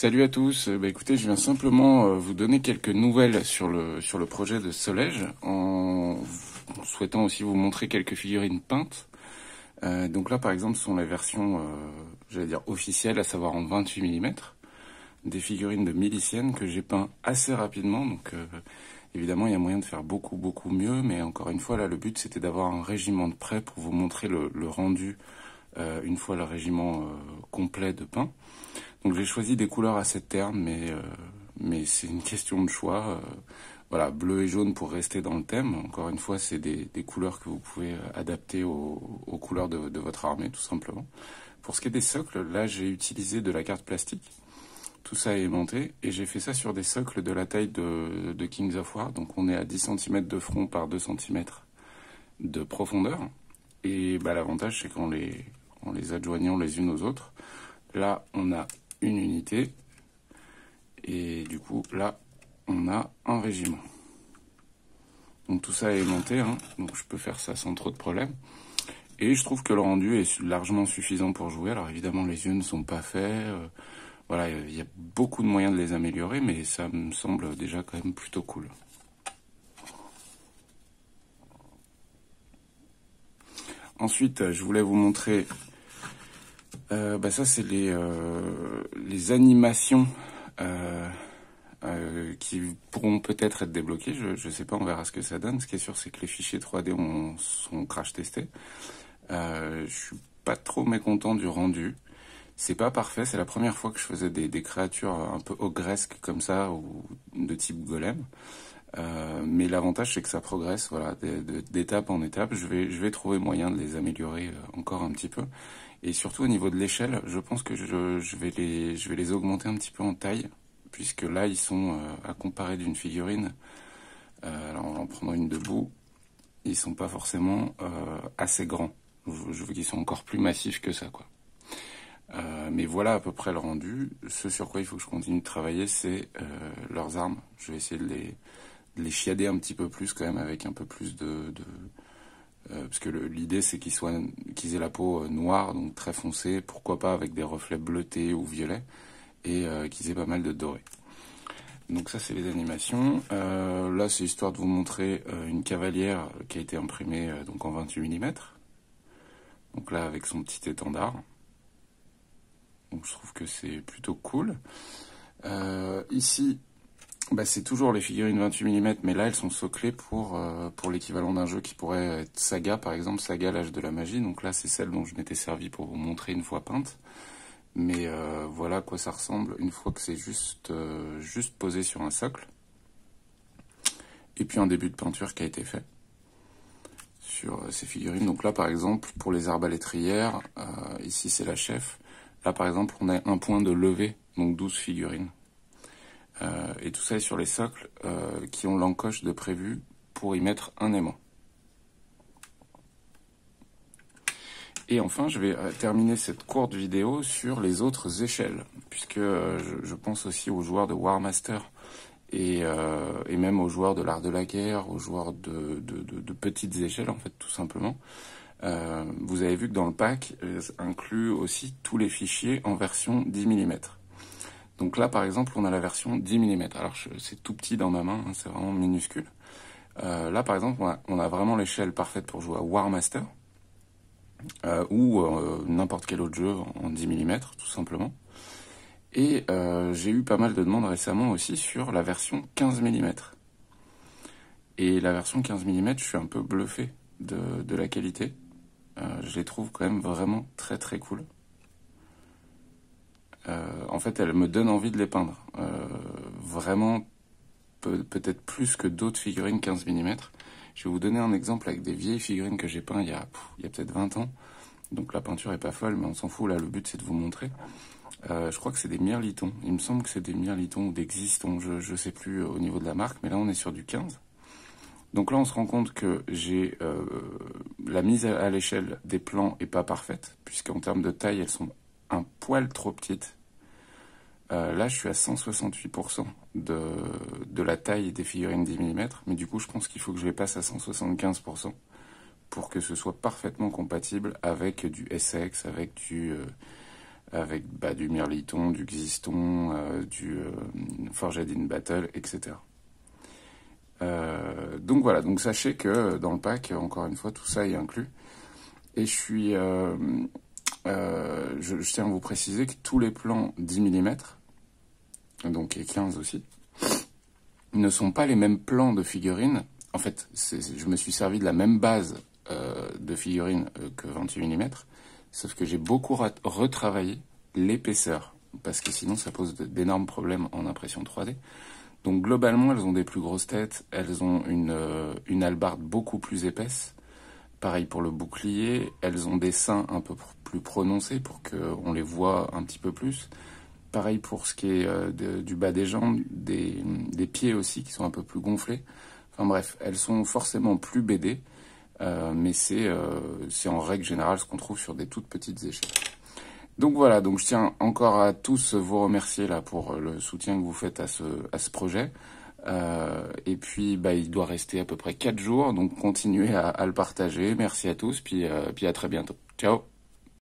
Salut à tous. Bah, écoutez, je viens simplement euh, vous donner quelques nouvelles sur le sur le projet de Solège, en souhaitant aussi vous montrer quelques figurines peintes. Euh, donc là, par exemple, sont les versions, euh, j'allais dire officielles, à savoir en 28 mm, des figurines de miliciennes que j'ai peint assez rapidement. Donc évidemment, il y a moyen de faire beaucoup beaucoup mieux, mais encore une fois, là, le but c'était d'avoir un régiment de prêt pour vous montrer le rendu une fois le régiment complet de peint. Donc j'ai choisi des couleurs assez ternes, mais, euh, mais c'est une question de choix. Euh, voilà, bleu et jaune pour rester dans le thème. Encore une fois, c'est des, couleurs que vous pouvez euh, adapter aux, couleurs de, votre armée, tout simplement. Pour ce qui est des socles, là, j'ai utilisé de la carte plastique. Tout ça est aimanté et j'ai fait ça sur des socles de la taille de, Kings of War. Donc on est à 10 cm de front par 2 cm de profondeur. Et bah, l'avantage, c'est qu'en les, en les adjoignant les unes aux autres, là, on a une unité. Et du coup, là, on a un régiment. Donc tout ça est monté, hein, donc je peux faire ça sans trop de problèmes. Et je trouve que le rendu est largement suffisant pour jouer. Alors évidemment, les yeux ne sont pas faits. Euh, voilà, il y a beaucoup de moyens de les améliorer, mais ça me semble déjà quand même plutôt cool. Ensuite, je voulais vous montrer euh, bah ça, c'est les, euh, animations euh, euh, qui pourront peut-être être débloquées. Je ne sais pas, on verra ce que ça donne. Ce qui est sûr, c'est que les fichiers 3D ont, sont crash testés. Euh, je suis pas trop mécontent du rendu. C'est pas parfait, c'est la première fois que je faisais des, des créatures un peu ogresques comme ça, ou de type golem. Euh, mais l'avantage c'est que ça progresse, voilà, d'étape en étape. Je vais, je vais trouver moyen de les améliorer encore un petit peu. Et surtout au niveau de l'échelle, je pense que je, vais les, je vais les augmenter un petit peu en taille, puisque là, ils sont euh, à comparer d'une figurine. Euh, alors, en prenant une debout, ils sont pas forcément euh, assez grands. Je, veux qu'ils soient encore plus massifs que ça, quoi. Euh, mais voilà à peu près le rendu. Ce sur quoi il faut que je continue de travailler, c'est euh, leurs armes. Je vais essayer de les, les chiader un petit peu plus quand même avec un peu plus de, euh, parce que l'idée c'est qu'ils soient qu'ils aient la peau euh, noire, donc très foncée, pourquoi pas avec des reflets bleutés ou violets, et euh, qu'ils aient pas mal de doré. Donc ça c'est les animations. Là c'est histoire de vous montrer une cavalière qui a été imprimée donc en 28 mm. Donc là avec son petit étendard. Donc je trouve que c'est plutôt cool. ici bah, c'est toujours les figurines 28 mm, mais là elles sont soclées pour, euh, pour l'équivalent d'un jeu qui pourrait être Saga, par exemple, Saga l'âge de la magie. Donc là c'est celle dont je m'étais servi pour vous montrer une fois peinte. Mais euh, voilà à quoi ça ressemble une fois que c'est juste, euh, juste posé sur un socle. Et puis un début de peinture qui a été fait sur ces figurines. Donc là par exemple pour les arbalétrières, ici c'est la chef. Là par exemple on a un point de levée, donc 12 figurines. Euh, et tout ça est sur les socles euh, qui ont l'encoche de prévu pour y mettre un aimant. Et enfin, je vais euh, terminer cette courte vidéo sur les autres échelles, puisque je, pense aussi aux joueurs de War Master et, même aux joueurs de l'art de la guerre, aux joueurs de, petites échelles, en fait, tout simplement. Vous avez vu que dans le pack inclut aussi tous les fichiers en version 10 mm. Donc là, par exemple, on a la version 10 mm. Alors c'est tout petit dans ma main, hein, c'est vraiment minuscule. Euh, là, par exemple, on a, vraiment l'échelle parfaite pour jouer à War Master euh, ou euh, n'importe quel autre jeu en 10 mm, tout simplement. Et j'ai eu pas mal de demandes récemment aussi sur la version 15 mm. Et la version 15 mm, je suis un peu bluffé de, de la qualité. Je les trouve quand même vraiment très très cool en fait, elle me donne envie de les peindre. Euh, vraiment, peut, peut-être plus que d'autres figurines 15 mm. Je vais vous donner un exemple avec des vieilles figurines que j'ai peint il y a, peut-être 20 ans. Donc la peinture est pas folle, mais on s'en fout. Là, le but c'est de vous montrer. Euh, je crois que c'est des mirlitons. Il me semble que c'est des mirlitons ou d'existons. Je, je sais plus au niveau de la marque, mais là on est sur du 15. Donc là, on se rend compte que j'ai euh, la mise à l'échelle des plans est pas parfaite, puisqu'en termes de taille, elles sont un poil trop petites. Euh, là, je suis à 168% de, de la taille des figurines 10 mm, mais du coup, je pense qu'il faut que je les passe à 175% pour que ce soit parfaitement compatible avec du SX, avec du, euh, avec bah, du mirliton, du xiston, du forged in battle, etc. donc voilà, donc sachez que dans le pack, encore une fois, tout ça est inclus. Et je suis, je, je, tiens à vous préciser que tous les plans 10 mm, donc et 15 aussi, ne sont pas les mêmes plans de figurines. En fait, je me suis servi de la même base euh, de figurines euh, que 28 mm, sauf que j'ai beaucoup retravaillé l'épaisseur, parce que sinon ça pose d'énormes problèmes en impression 3D. Donc globalement, elles ont des plus grosses têtes, elles ont une, euh, une albarde beaucoup plus épaisse. Pareil pour le bouclier, elles ont des seins un peu plus prononcés pour qu'on les voit un petit peu plus. Pareil pour ce qui est euh, du bas des jambes, des, pieds aussi qui sont un peu plus gonflés. Enfin bref, elles sont forcément plus BD, euh, mais euh, c'est en règle générale ce qu'on trouve sur des toutes petites échelles. Donc voilà, donc je tiens encore à tous vous remercier là pour le soutien que vous faites à ce, à ce projet. et puis bah, il doit rester à peu près 4 jours, donc continuez à, le partager. Merci à tous, puis, puis à très bientôt. Ciao